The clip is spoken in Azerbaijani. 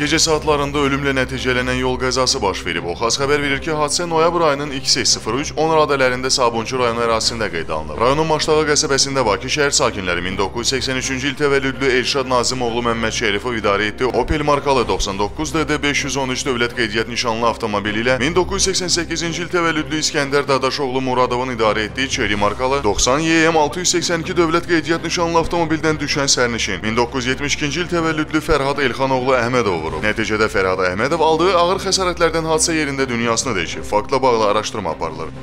Gecə saatlarında ölümlə nəticələnən yol qəzası baş verib. Oxaz xəbər verir ki, hadisə noyabr ayının 2-03 10 radələrində Sabunçu rayonu ərazisində qeydə alınıb. Rayonun Maştağa qəsəbəsində Bakı şəhər sakinləri 1983-cü il təvəllüdlü Elşad Nazimoğlu Məmməd Şərifov idarə etdiyi Opel markalı 99 DD 513 dövlət qeydiyyat nişanlı avtomobili ilə 1988-ci il təvəllüdlü İskəndər Dadaşoğlu Muradovun idarə etdiyi Cherry markalı 90 YM 682 dövlət qeydiyyat nişanlı avtomobildən düşən sərnişin 1972-ci il təvəllüdlü Fərhad Elxanoğlu Əhmədov vurub. Nəticədə Fərhad Əhmədov aldığı ağır xəsarətlərdən hadisə yerində dünyasını dəyişib. Faktla bağlı araşdırma aparılır.